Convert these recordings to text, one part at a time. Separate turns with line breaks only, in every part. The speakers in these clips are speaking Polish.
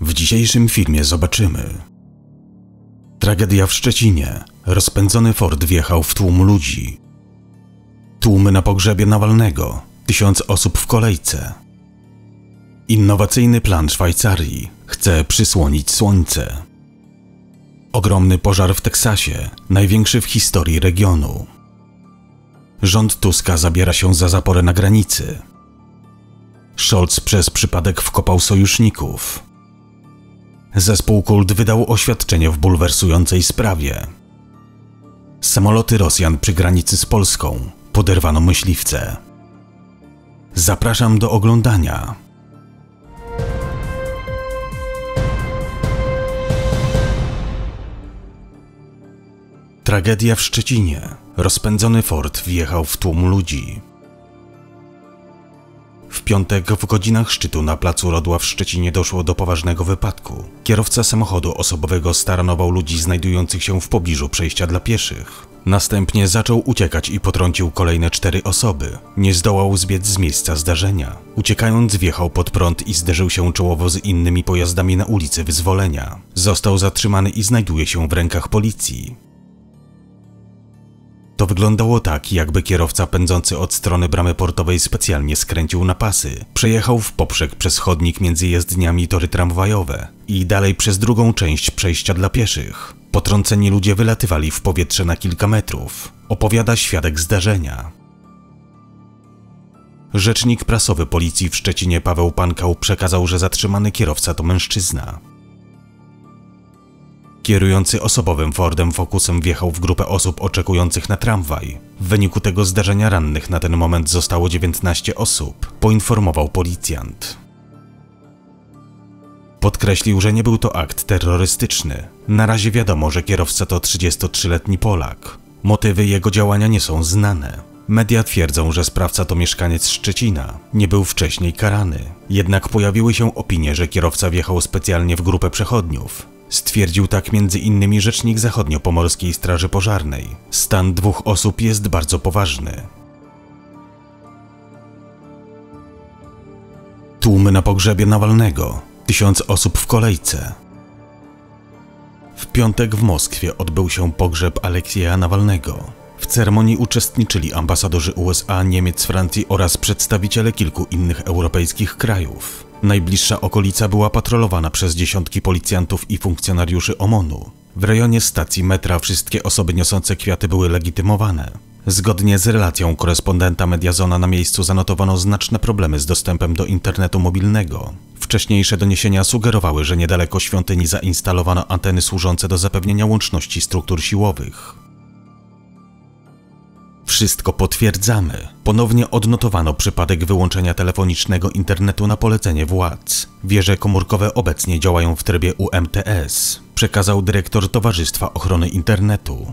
W dzisiejszym filmie zobaczymy. Tragedia w Szczecinie. Rozpędzony Ford wjechał w tłum ludzi. Tłumy na pogrzebie Nawalnego. Tysiąc osób w kolejce. Innowacyjny plan Szwajcarii chce przysłonić słońce. Ogromny pożar w Teksasie, największy w historii regionu. Rząd Tuska zabiera się za zaporę na granicy. Scholz przez przypadek wkopał sojuszników. Zespół Kult wydał oświadczenie w bulwersującej sprawie. Samoloty Rosjan przy granicy z Polską poderwano myśliwce. Zapraszam do oglądania. Tragedia w Szczecinie. Rozpędzony Ford wjechał w tłum ludzi. W piątek w godzinach szczytu na placu Rodła w Szczecinie doszło do poważnego wypadku. Kierowca samochodu osobowego staranował ludzi znajdujących się w pobliżu przejścia dla pieszych. Następnie zaczął uciekać i potrącił kolejne cztery osoby. Nie zdołał zbiec z miejsca zdarzenia. Uciekając wjechał pod prąd i zderzył się czołowo z innymi pojazdami na ulicy Wyzwolenia. Został zatrzymany i znajduje się w rękach policji. To wyglądało tak, jakby kierowca pędzący od strony bramy portowej specjalnie skręcił na pasy, przejechał w poprzek przez chodnik między jezdniami tory tramwajowe i dalej przez drugą część przejścia dla pieszych. Potrąceni ludzie wylatywali w powietrze na kilka metrów, opowiada świadek zdarzenia. Rzecznik prasowy policji w Szczecinie Paweł Pankał przekazał, że zatrzymany kierowca to mężczyzna. Kierujący osobowym Fordem Focusem wjechał w grupę osób oczekujących na tramwaj. W wyniku tego zdarzenia rannych na ten moment zostało 19 osób, poinformował policjant. Podkreślił, że nie był to akt terrorystyczny. Na razie wiadomo, że kierowca to 33-letni Polak. Motywy jego działania nie są znane. Media twierdzą, że sprawca to mieszkaniec Szczecina. Nie był wcześniej karany. Jednak pojawiły się opinie, że kierowca wjechał specjalnie w grupę przechodniów, Stwierdził tak m.in. rzecznik Zachodnio-Pomorskiej Straży Pożarnej. Stan dwóch osób jest bardzo poważny. Tłumy na pogrzebie Nawalnego. Tysiąc osób w kolejce. W piątek w Moskwie odbył się pogrzeb Aleksieja Nawalnego. W ceremonii uczestniczyli ambasadorzy USA, Niemiec, Francji oraz przedstawiciele kilku innych europejskich krajów. Najbliższa okolica była patrolowana przez dziesiątki policjantów i funkcjonariuszy OMON-u. W rejonie stacji metra wszystkie osoby niosące kwiaty były legitymowane. Zgodnie z relacją korespondenta Mediazona na miejscu zanotowano znaczne problemy z dostępem do internetu mobilnego. Wcześniejsze doniesienia sugerowały, że niedaleko świątyni zainstalowano anteny służące do zapewnienia łączności struktur siłowych. Wszystko potwierdzamy. Ponownie odnotowano przypadek wyłączenia telefonicznego internetu na polecenie władz. Wieże komórkowe obecnie działają w trybie UMTS, przekazał dyrektor Towarzystwa Ochrony Internetu.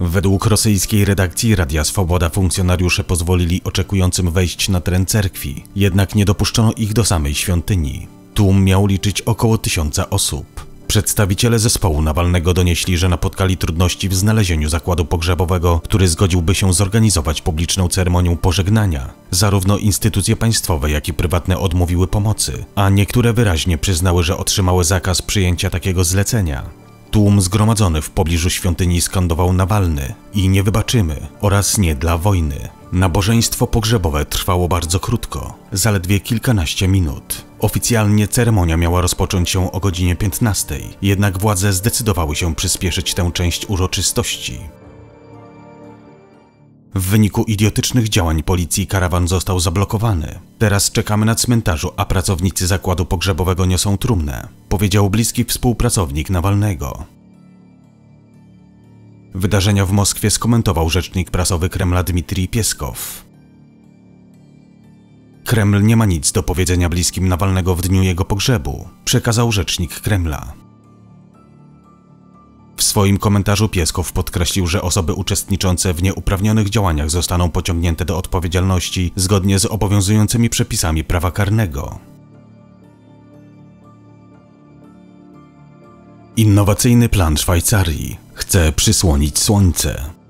Według rosyjskiej redakcji Radia Swoboda funkcjonariusze pozwolili oczekującym wejść na teren cerkwi, jednak nie dopuszczono ich do samej świątyni. Tłum miał liczyć około tysiąca osób. Przedstawiciele zespołu Nawalnego donieśli, że napotkali trudności w znalezieniu zakładu pogrzebowego, który zgodziłby się zorganizować publiczną ceremonię pożegnania. Zarówno instytucje państwowe, jak i prywatne odmówiły pomocy, a niektóre wyraźnie przyznały, że otrzymały zakaz przyjęcia takiego zlecenia. Tłum zgromadzony w pobliżu świątyni skandował Nawalny i nie wybaczymy oraz nie dla wojny. Nabożeństwo pogrzebowe trwało bardzo krótko, zaledwie kilkanaście minut. Oficjalnie ceremonia miała rozpocząć się o godzinie 15, jednak władze zdecydowały się przyspieszyć tę część uroczystości. W wyniku idiotycznych działań policji karawan został zablokowany. Teraz czekamy na cmentarzu, a pracownicy zakładu pogrzebowego niosą trumnę, powiedział bliski współpracownik Nawalnego. Wydarzenia w Moskwie skomentował rzecznik prasowy Kremla Dmitrij Pieskow. Kreml nie ma nic do powiedzenia bliskim Nawalnego w dniu jego pogrzebu, przekazał rzecznik Kremla. W swoim komentarzu Pieskow podkreślił, że osoby uczestniczące w nieuprawnionych działaniach zostaną pociągnięte do odpowiedzialności zgodnie z obowiązującymi przepisami prawa karnego. Innowacyjny plan Szwajcarii chce przysłonić słońce.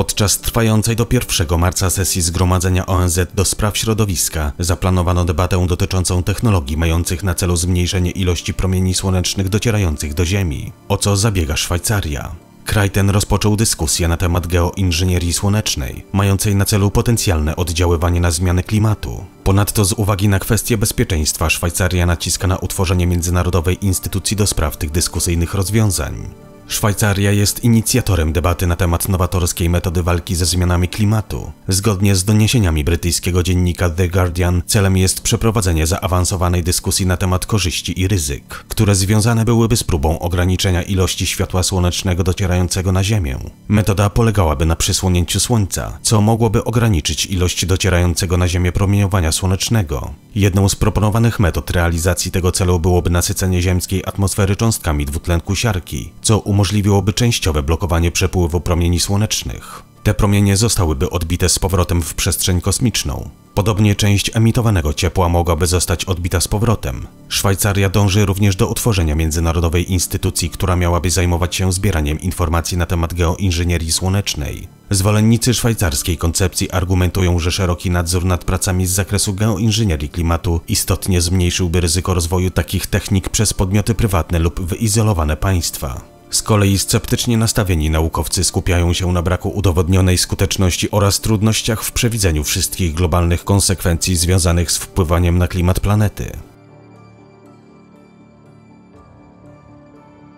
Podczas trwającej do 1 marca sesji Zgromadzenia ONZ do spraw środowiska zaplanowano debatę dotyczącą technologii mających na celu zmniejszenie ilości promieni słonecznych docierających do Ziemi, o co zabiega Szwajcaria. Kraj ten rozpoczął dyskusję na temat geoinżynierii słonecznej, mającej na celu potencjalne oddziaływanie na zmiany klimatu. Ponadto z uwagi na kwestie bezpieczeństwa Szwajcaria naciska na utworzenie międzynarodowej instytucji do spraw tych dyskusyjnych rozwiązań. Szwajcaria jest inicjatorem debaty na temat nowatorskiej metody walki ze zmianami klimatu. Zgodnie z doniesieniami brytyjskiego dziennika The Guardian, celem jest przeprowadzenie zaawansowanej dyskusji na temat korzyści i ryzyk, które związane byłyby z próbą ograniczenia ilości światła słonecznego docierającego na Ziemię. Metoda polegałaby na przysłonięciu Słońca, co mogłoby ograniczyć ilość docierającego na Ziemię promieniowania słonecznego. Jedną z proponowanych metod realizacji tego celu byłoby nasycenie ziemskiej atmosfery cząstkami dwutlenku siarki, co umożliwiałoby umożliwiłoby częściowe blokowanie przepływu promieni słonecznych. Te promienie zostałyby odbite z powrotem w przestrzeń kosmiczną. Podobnie część emitowanego ciepła mogłaby zostać odbita z powrotem. Szwajcaria dąży również do utworzenia międzynarodowej instytucji, która miałaby zajmować się zbieraniem informacji na temat geoinżynierii słonecznej. Zwolennicy szwajcarskiej koncepcji argumentują, że szeroki nadzór nad pracami z zakresu geoinżynierii klimatu istotnie zmniejszyłby ryzyko rozwoju takich technik przez podmioty prywatne lub wyizolowane państwa. Z kolei sceptycznie nastawieni naukowcy skupiają się na braku udowodnionej skuteczności oraz trudnościach w przewidzeniu wszystkich globalnych konsekwencji związanych z wpływaniem na klimat planety.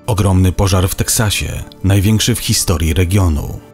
Ogromny pożar w Teksasie, największy w historii regionu.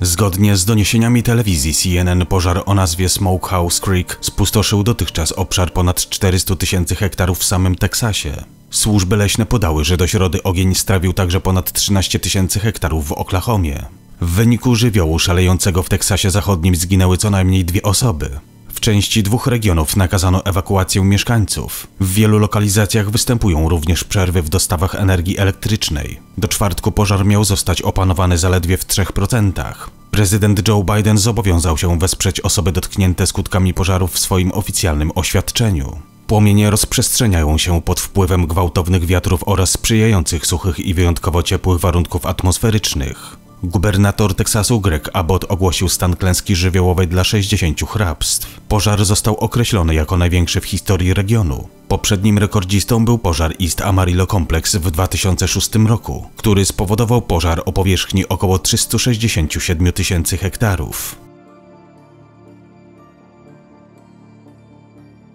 Zgodnie z doniesieniami telewizji CNN pożar o nazwie Smokehouse Creek spustoszył dotychczas obszar ponad 400 tysięcy hektarów w samym Teksasie. Służby leśne podały, że do środy ogień strawił także ponad 13 tysięcy hektarów w Oklahomie. W wyniku żywiołu szalejącego w Teksasie Zachodnim zginęły co najmniej dwie osoby. W części dwóch regionów nakazano ewakuację mieszkańców. W wielu lokalizacjach występują również przerwy w dostawach energii elektrycznej. Do czwartku pożar miał zostać opanowany zaledwie w 3%. Prezydent Joe Biden zobowiązał się wesprzeć osoby dotknięte skutkami pożarów w swoim oficjalnym oświadczeniu. Płomienie rozprzestrzeniają się pod wpływem gwałtownych wiatrów oraz sprzyjających suchych i wyjątkowo ciepłych warunków atmosferycznych. Gubernator Teksasu Greg Abbott ogłosił stan klęski żywiołowej dla 60 hrabstw. Pożar został określony jako największy w historii regionu. Poprzednim rekordzistą był pożar East Amarillo Complex w 2006 roku, który spowodował pożar o powierzchni około 367 tysięcy hektarów.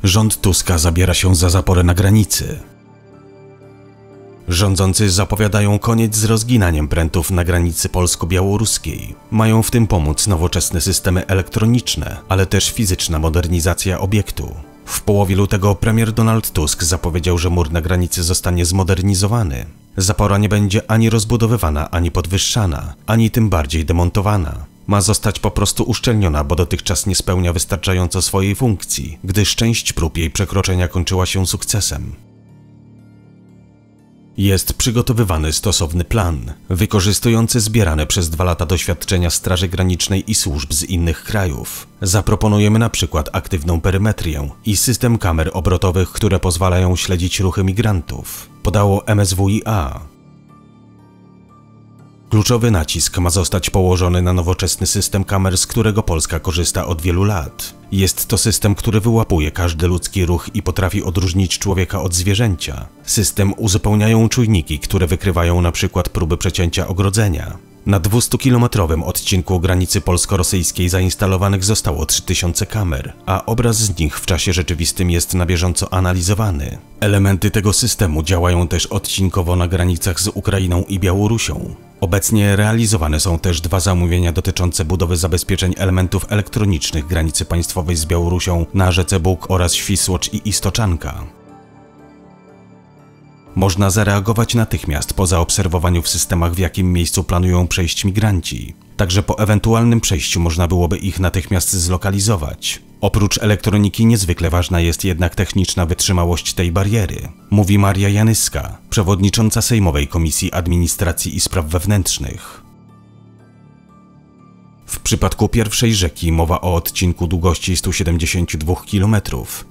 Rząd Tuska zabiera się za zaporę na granicy. Rządzący zapowiadają koniec z rozginaniem prętów na granicy polsko-białoruskiej. Mają w tym pomóc nowoczesne systemy elektroniczne, ale też fizyczna modernizacja obiektu. W połowie lutego premier Donald Tusk zapowiedział, że mur na granicy zostanie zmodernizowany. Zapora nie będzie ani rozbudowywana, ani podwyższana, ani tym bardziej demontowana. Ma zostać po prostu uszczelniona, bo dotychczas nie spełnia wystarczająco swojej funkcji, gdyż część prób jej przekroczenia kończyła się sukcesem. Jest przygotowywany stosowny plan, wykorzystujący zbierane przez dwa lata doświadczenia Straży Granicznej i służb z innych krajów. Zaproponujemy na przykład aktywną perymetrię i system kamer obrotowych, które pozwalają śledzić ruchy migrantów, podało MSWiA. Kluczowy nacisk ma zostać położony na nowoczesny system kamer, z którego Polska korzysta od wielu lat. Jest to system, który wyłapuje każdy ludzki ruch i potrafi odróżnić człowieka od zwierzęcia. System uzupełniają czujniki, które wykrywają np. próby przecięcia ogrodzenia. Na 200-kilometrowym odcinku granicy polsko-rosyjskiej zainstalowanych zostało 3000 kamer, a obraz z nich w czasie rzeczywistym jest na bieżąco analizowany. Elementy tego systemu działają też odcinkowo na granicach z Ukrainą i Białorusią. Obecnie realizowane są też dwa zamówienia dotyczące budowy zabezpieczeń elementów elektronicznych granicy państwowej z Białorusią na rzece Bóg oraz Świsłocz i Istoczanka. Można zareagować natychmiast po zaobserwowaniu w systemach, w jakim miejscu planują przejść migranci. Także po ewentualnym przejściu można byłoby ich natychmiast zlokalizować. Oprócz elektroniki niezwykle ważna jest jednak techniczna wytrzymałość tej bariery, mówi Maria Janyska, przewodnicząca Sejmowej Komisji Administracji i Spraw Wewnętrznych. W przypadku pierwszej rzeki mowa o odcinku długości 172 km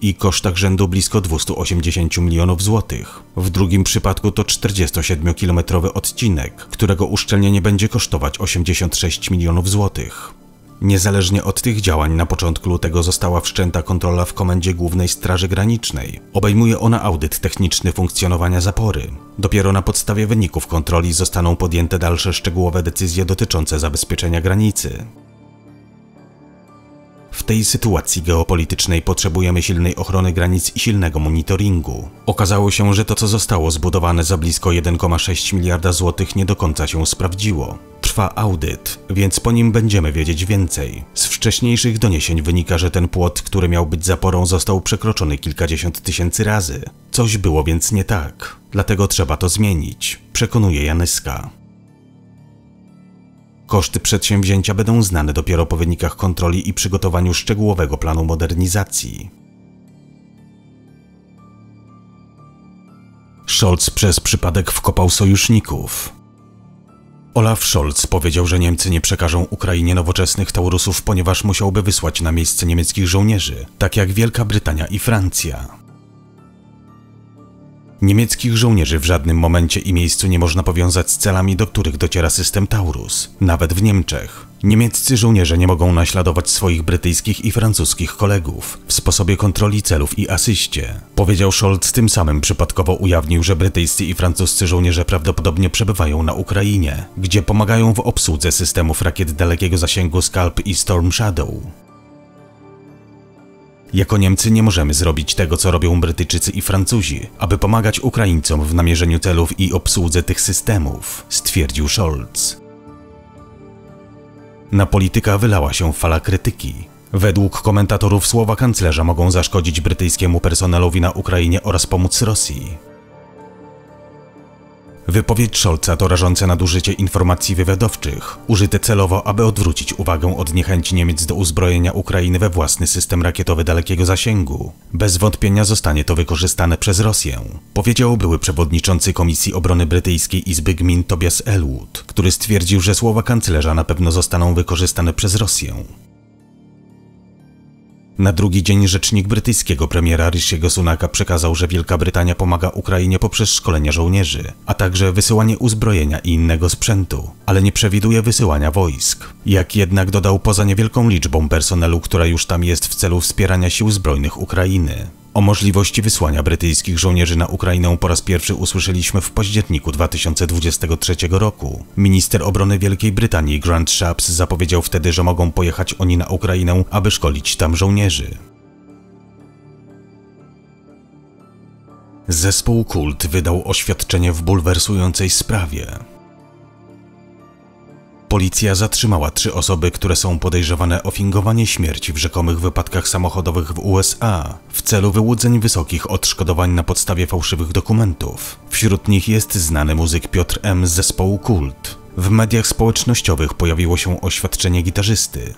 i kosztach rzędu blisko 280 milionów złotych. W drugim przypadku to 47-kilometrowy odcinek, którego uszczelnienie będzie kosztować 86 milionów złotych. Niezależnie od tych działań na początku lutego została wszczęta kontrola w Komendzie Głównej Straży Granicznej. Obejmuje ona audyt techniczny funkcjonowania zapory. Dopiero na podstawie wyników kontroli zostaną podjęte dalsze szczegółowe decyzje dotyczące zabezpieczenia granicy. W tej sytuacji geopolitycznej potrzebujemy silnej ochrony granic i silnego monitoringu. Okazało się, że to co zostało zbudowane za blisko 1,6 miliarda złotych nie do końca się sprawdziło. Trwa audyt, więc po nim będziemy wiedzieć więcej. Z wcześniejszych doniesień wynika, że ten płot, który miał być zaporą, został przekroczony kilkadziesiąt tysięcy razy. Coś było więc nie tak. Dlatego trzeba to zmienić, przekonuje Janyska. Koszty przedsięwzięcia będą znane dopiero po wynikach kontroli i przygotowaniu szczegółowego planu modernizacji. Scholz przez przypadek wkopał sojuszników. Olaf Scholz powiedział, że Niemcy nie przekażą Ukrainie nowoczesnych Taurusów, ponieważ musiałby wysłać na miejsce niemieckich żołnierzy, tak jak Wielka Brytania i Francja. Niemieckich żołnierzy w żadnym momencie i miejscu nie można powiązać z celami, do których dociera system Taurus, nawet w Niemczech. Niemieccy żołnierze nie mogą naśladować swoich brytyjskich i francuskich kolegów w sposobie kontroli celów i asyście. Powiedział Scholz tym samym przypadkowo ujawnił, że brytyjscy i francuscy żołnierze prawdopodobnie przebywają na Ukrainie, gdzie pomagają w obsłudze systemów rakiet dalekiego zasięgu Scalp i Storm Shadow. Jako Niemcy nie możemy zrobić tego, co robią Brytyjczycy i Francuzi, aby pomagać Ukraińcom w namierzeniu celów i obsłudze tych systemów, stwierdził Scholz. Na polityka wylała się fala krytyki. Według komentatorów słowa kanclerza mogą zaszkodzić brytyjskiemu personelowi na Ukrainie oraz pomóc Rosji. Wypowiedź Scholza to rażące nadużycie informacji wywiadowczych, użyte celowo, aby odwrócić uwagę od niechęci Niemiec do uzbrojenia Ukrainy we własny system rakietowy dalekiego zasięgu. Bez wątpienia zostanie to wykorzystane przez Rosję, powiedział były przewodniczący Komisji Obrony Brytyjskiej Izby Gmin Tobias Elwood, który stwierdził, że słowa kanclerza na pewno zostaną wykorzystane przez Rosję. Na drugi dzień rzecznik brytyjskiego premiera Rishiego Sunaka przekazał, że Wielka Brytania pomaga Ukrainie poprzez szkolenia żołnierzy, a także wysyłanie uzbrojenia i innego sprzętu, ale nie przewiduje wysyłania wojsk. Jak jednak dodał poza niewielką liczbą personelu, która już tam jest w celu wspierania sił zbrojnych Ukrainy. O możliwości wysłania brytyjskich żołnierzy na Ukrainę po raz pierwszy usłyszeliśmy w październiku 2023 roku. Minister obrony Wielkiej Brytanii Grant Shapps zapowiedział wtedy, że mogą pojechać oni na Ukrainę, aby szkolić tam żołnierzy. Zespół Kult wydał oświadczenie w bulwersującej sprawie. Policja zatrzymała trzy osoby, które są podejrzewane o fingowanie śmierci w rzekomych wypadkach samochodowych w USA w celu wyłudzeń wysokich odszkodowań na podstawie fałszywych dokumentów. Wśród nich jest znany muzyk Piotr M. z zespołu Kult. W mediach społecznościowych pojawiło się oświadczenie gitarzysty.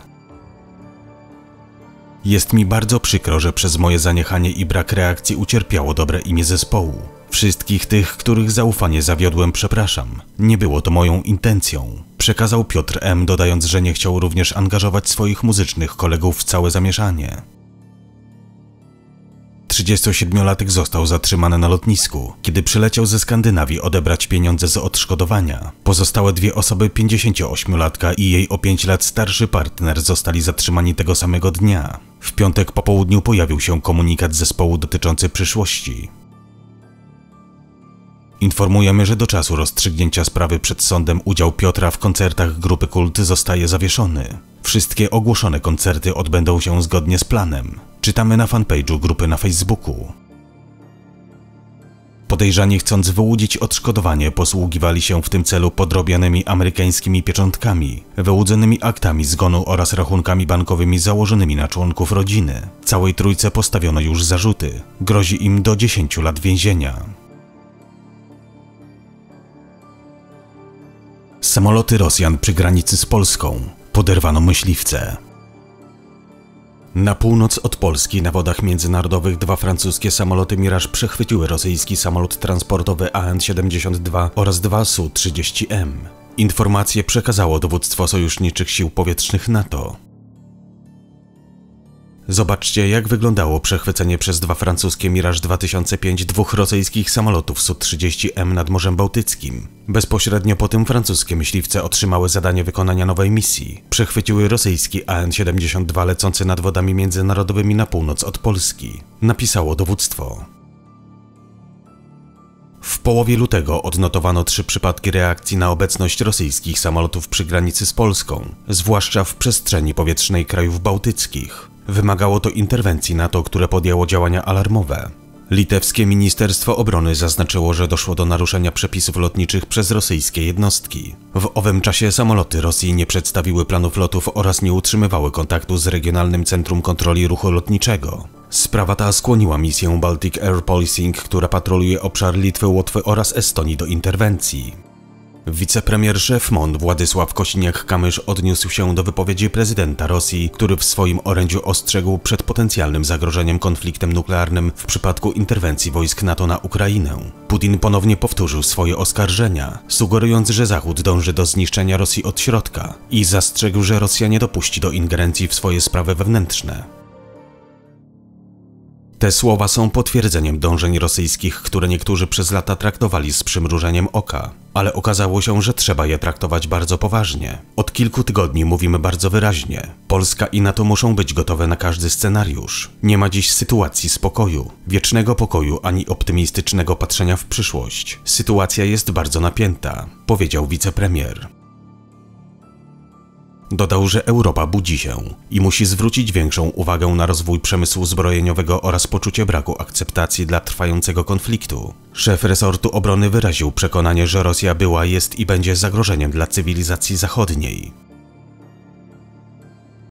Jest mi bardzo przykro, że przez moje zaniechanie i brak reakcji ucierpiało dobre imię zespołu. Wszystkich tych, których zaufanie zawiodłem, przepraszam. Nie było to moją intencją. Przekazał Piotr M., dodając, że nie chciał również angażować swoich muzycznych kolegów w całe zamieszanie. 37-latek został zatrzymany na lotnisku, kiedy przyleciał ze Skandynawii odebrać pieniądze z odszkodowania. Pozostałe dwie osoby, 58-latka i jej o 5 lat starszy partner, zostali zatrzymani tego samego dnia. W piątek po południu pojawił się komunikat zespołu dotyczący przyszłości. Informujemy, że do czasu rozstrzygnięcia sprawy przed sądem udział Piotra w koncertach grupy Kult zostaje zawieszony. Wszystkie ogłoszone koncerty odbędą się zgodnie z planem. Czytamy na fanpage'u grupy na Facebooku. Podejrzani chcąc wyłudzić odszkodowanie posługiwali się w tym celu podrobionymi amerykańskimi pieczątkami, wyłudzonymi aktami zgonu oraz rachunkami bankowymi założonymi na członków rodziny. Całej trójce postawiono już zarzuty. Grozi im do 10 lat więzienia. Samoloty Rosjan przy granicy z Polską. Poderwano myśliwce. Na północ od Polski na wodach międzynarodowych dwa francuskie samoloty Mirage przechwyciły rosyjski samolot transportowy AN-72 oraz dwa Su-30M. Informacje przekazało dowództwo sojuszniczych sił powietrznych NATO. Zobaczcie, jak wyglądało przechwycenie przez dwa francuskie Mirage 2005 dwóch rosyjskich samolotów Su-30M nad Morzem Bałtyckim. Bezpośrednio po tym francuskie myśliwce otrzymały zadanie wykonania nowej misji. Przechwyciły rosyjski AN-72 lecący nad wodami międzynarodowymi na północ od Polski. Napisało dowództwo. W połowie lutego odnotowano trzy przypadki reakcji na obecność rosyjskich samolotów przy granicy z Polską, zwłaszcza w przestrzeni powietrznej krajów bałtyckich. Wymagało to interwencji NATO, które podjęło działania alarmowe. Litewskie Ministerstwo Obrony zaznaczyło, że doszło do naruszenia przepisów lotniczych przez rosyjskie jednostki. W owym czasie samoloty Rosji nie przedstawiły planów lotów oraz nie utrzymywały kontaktu z Regionalnym Centrum Kontroli Ruchu Lotniczego. Sprawa ta skłoniła misję Baltic Air Policing, która patroluje obszar Litwy, Łotwy oraz Estonii do interwencji. Wicepremier szef MON Władysław Kosiniak-Kamysz odniósł się do wypowiedzi prezydenta Rosji, który w swoim orędziu ostrzegł przed potencjalnym zagrożeniem konfliktem nuklearnym w przypadku interwencji wojsk NATO na Ukrainę. Putin ponownie powtórzył swoje oskarżenia, sugerując, że Zachód dąży do zniszczenia Rosji od środka i zastrzegł, że Rosja nie dopuści do ingerencji w swoje sprawy wewnętrzne. Te słowa są potwierdzeniem dążeń rosyjskich, które niektórzy przez lata traktowali z przymrużeniem oka, ale okazało się, że trzeba je traktować bardzo poważnie. Od kilku tygodni mówimy bardzo wyraźnie: Polska i NATO muszą być gotowe na każdy scenariusz. Nie ma dziś sytuacji spokoju, wiecznego pokoju ani optymistycznego patrzenia w przyszłość. Sytuacja jest bardzo napięta, powiedział wicepremier. Dodał, że Europa budzi się i musi zwrócić większą uwagę na rozwój przemysłu zbrojeniowego oraz poczucie braku akceptacji dla trwającego konfliktu. Szef resortu obrony wyraził przekonanie, że Rosja była, jest i będzie zagrożeniem dla cywilizacji zachodniej.